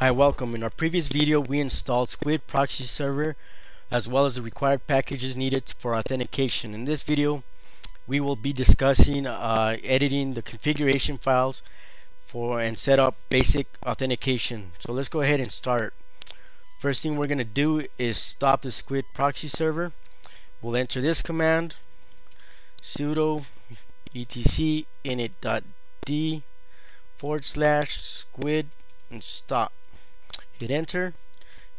Hi, welcome. In our previous video, we installed Squid Proxy Server as well as the required packages needed for authentication. In this video, we will be discussing uh, editing the configuration files for and set up basic authentication. So let's go ahead and start. First thing we're going to do is stop the Squid Proxy Server. We'll enter this command sudo etc init.d forward slash squid and stop hit enter.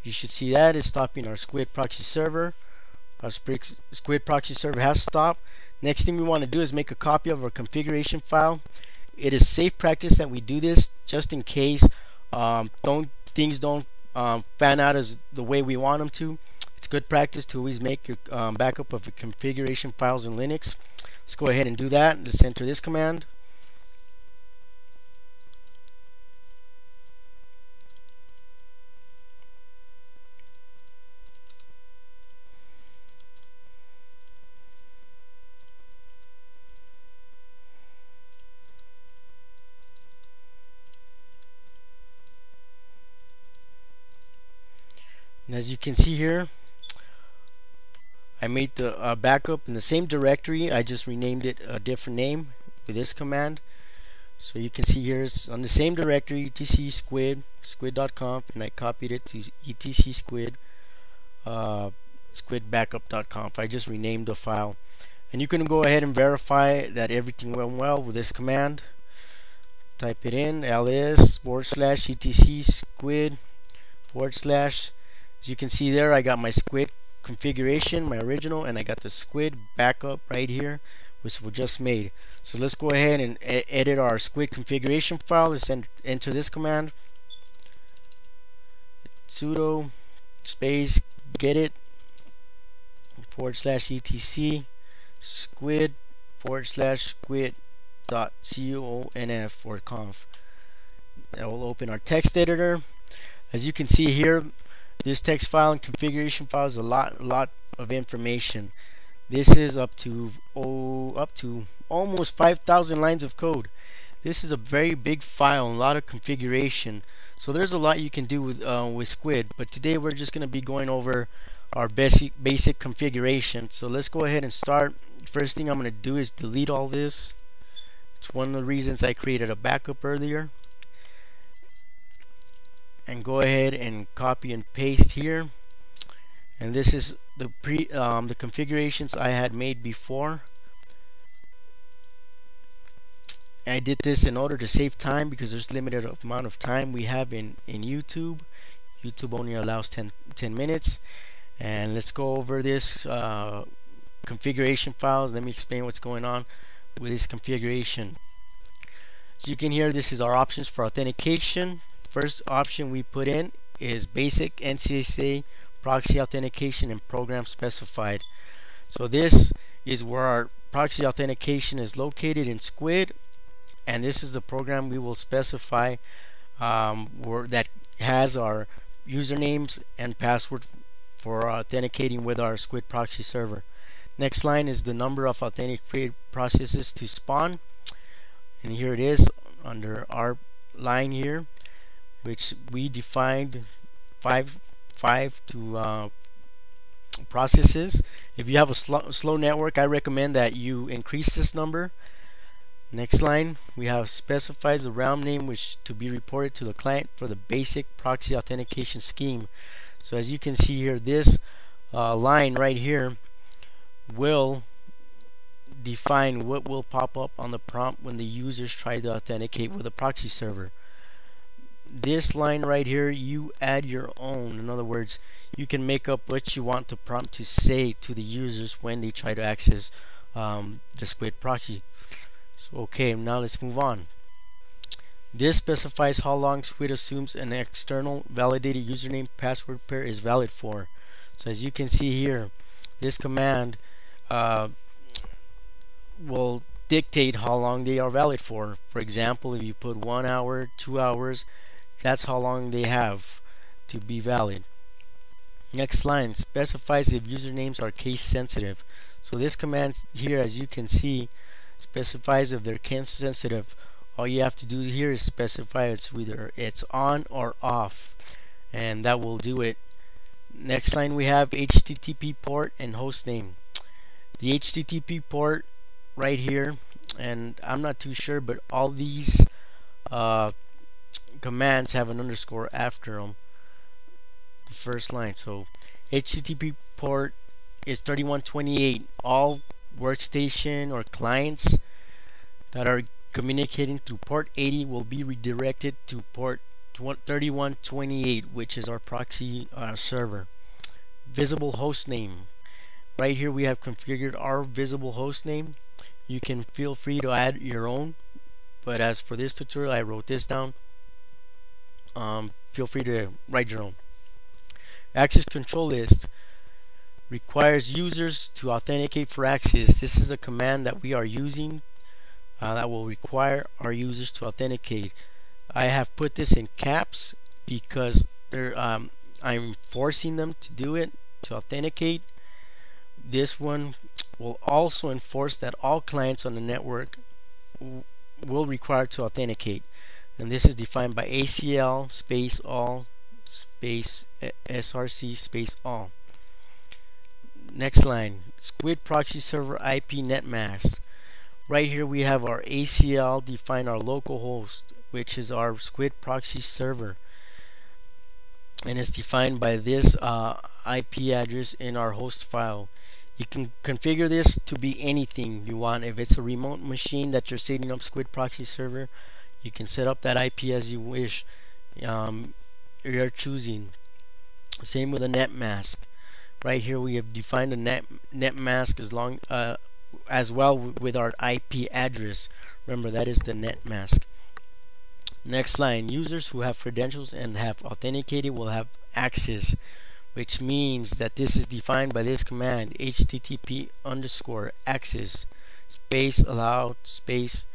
You should see that is stopping our squid proxy server. Our squid proxy server has stopped. Next thing we want to do is make a copy of our configuration file. It is safe practice that we do this just in case um, don't things don't um, fan out as the way we want them to. It's good practice to always make your um, backup of your configuration files in Linux. Let's go ahead and do that. Let's enter this command and as you can see here I made the uh, backup in the same directory. I just renamed it a different name with this command. So you can see here it's on the same directory etc squid squid.conf and I copied it to etc squid uh, I just renamed the file. And you can go ahead and verify that everything went well with this command. Type it in ls forward slash etc squid forward slash as you can see there I got my squid configuration my original and I got the squid backup right here which we just made. So let's go ahead and edit our squid configuration file let's enter this command. Sudo space gedit forward slash etc squid forward slash squid dot conf. That will open our text editor. As you can see here this text file and configuration file is a lot, lot of information. This is up to oh, up to almost 5,000 lines of code. This is a very big file, and a lot of configuration. So there's a lot you can do with uh, with Squid. But today we're just going to be going over our basic basic configuration. So let's go ahead and start. First thing I'm going to do is delete all this. It's one of the reasons I created a backup earlier and go ahead and copy and paste here. And this is the pre um, the configurations I had made before. I did this in order to save time because there's limited amount of time we have in in YouTube. YouTube only allows 10, 10 minutes. And let's go over this uh, configuration files. Let me explain what's going on with this configuration. So you can hear this is our options for authentication First option we put in is basic NCSA proxy authentication and program specified. So this is where our proxy authentication is located in Squid and this is the program we will specify um, where that has our usernames and password for authenticating with our Squid proxy server. Next line is the number of authenticated processes to spawn and here it is under our line here which we defined five five to uh, processes. If you have a sl slow network I recommend that you increase this number. Next line we have specifies the realm name which to be reported to the client for the basic proxy authentication scheme. So as you can see here this uh, line right here will define what will pop up on the prompt when the users try to authenticate with a proxy server this line right here you add your own. In other words you can make up what you want the prompt to say to the users when they try to access um, the squid proxy. So okay now let's move on. This specifies how long squid assumes an external validated username password pair is valid for. So as you can see here this command uh, will dictate how long they are valid for. For example if you put one hour two hours that's how long they have to be valid. Next line specifies if usernames are case sensitive. So this command here, as you can see, specifies if they're case sensitive. all you have to do here is specify it's whether it's on or off and that will do it next line we have HTTP port and host name the HTTP port right here and I'm not too sure but all these uh, commands have an underscore after them the first line. So HTTP port is 3128 all workstation or clients that are communicating through port 80 will be redirected to port 3128 which is our proxy uh, server. Visible host name. Right here we have configured our visible host name. You can feel free to add your own but as for this tutorial I wrote this down um, feel free to write your own. Access control list requires users to authenticate for access this is a command that we are using uh, that will require our users to authenticate. I have put this in caps because um, I'm forcing them to do it to authenticate. This one will also enforce that all clients on the network will require to authenticate and this is defined by ACL space all space SRC space all. Next line squid proxy server IP net mask right here we have our ACL define our local host which is our squid proxy server. And it's defined by this uh, IP address in our host file. You can configure this to be anything you want. If it's a remote machine that you're setting up Squid Proxy Server, you can set up that IP as you wish. Um, you're choosing. Same with a net mask. Right here we have defined a net net mask as long uh, as well with our IP address. Remember that is the net mask. Next line, users who have credentials and have authenticated will have access which means that this is defined by this command http underscore access space allowed space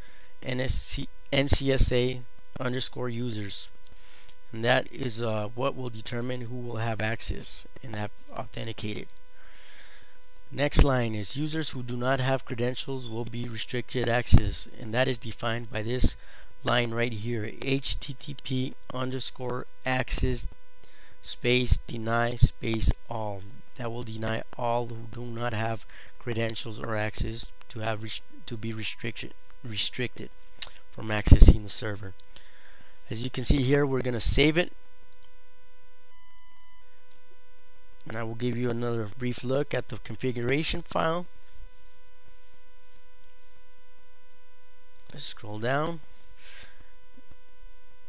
NSC, NCSA underscore users. And that is uh, what will determine who will have access and have authenticated. Next line is users who do not have credentials will be restricted access. And that is defined by this line right here http underscore access space deny space all. That will deny all who do not have credentials or access to have to be restricted restricted from accessing the server. As you can see here we're gonna save it. And I will give you another brief look at the configuration file. Let's scroll down.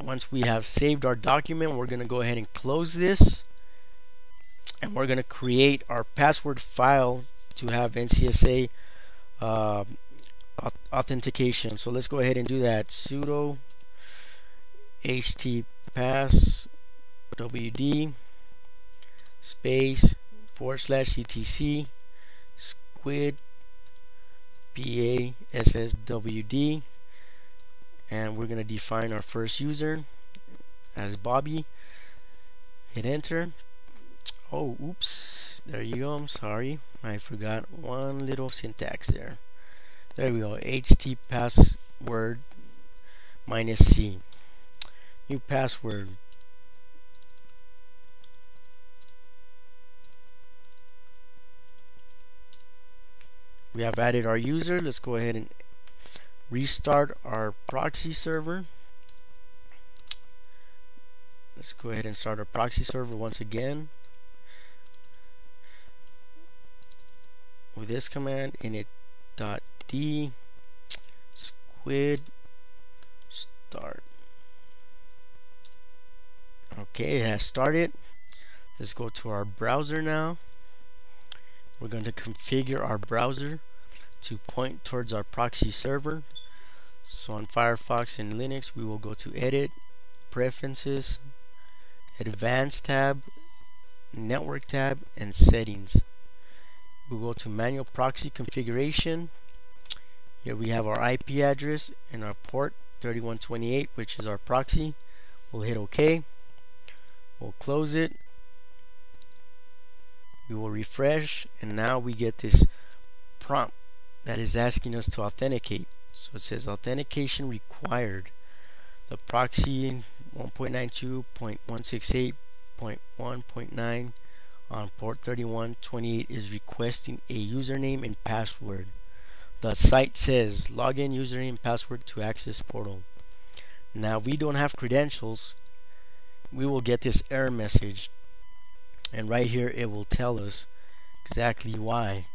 Once we have saved our document we're going to go ahead and close this. And we're going to create our password file to have NCSA uh, authentication. So let's go ahead and do that. Sudo htpass wd space forward slash etc squid passwd and we're going to define our first user as Bobby. Hit enter. Oh oops. There you go. I'm sorry. I forgot one little syntax there there we go. Ht password minus c. New password. We have added our user. Let's go ahead and restart our proxy server. Let's go ahead and start our proxy server once again. With this command init.d squid start. Okay it has started. Let's go to our browser now. We're going to configure our browser to point towards our proxy server. So on Firefox and Linux we will go to edit preferences advanced tab network tab and settings. We'll go to manual proxy configuration here we have our IP address and our port 3128 which is our proxy. We'll hit OK. We'll close it. We will refresh and now we get this prompt that is asking us to authenticate. So it says authentication required. The proxy 1.92.168.1.9 on port 3128 is requesting a username and password the site says login username and password to access portal. Now we don't have credentials. We will get this error message and right here it will tell us exactly why.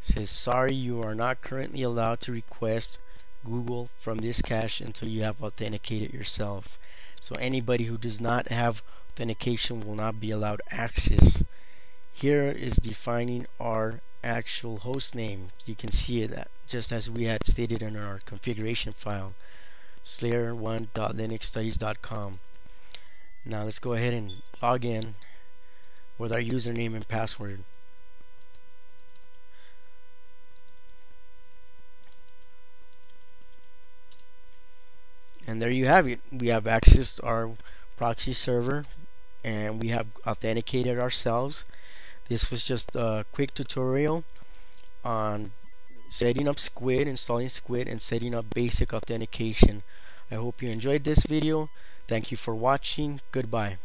It says sorry you are not currently allowed to request Google from this cache until you have authenticated yourself. So anybody who does not have authentication will not be allowed access. Here is defining our actual host name you can see it just as we had stated in our configuration file slayer1.linuxstudies.com now let's go ahead and log in with our username and password. And there you have it. We have accessed our proxy server and we have authenticated ourselves. This was just a quick tutorial on setting up Squid, installing Squid, and setting up basic authentication. I hope you enjoyed this video. Thank you for watching. Goodbye.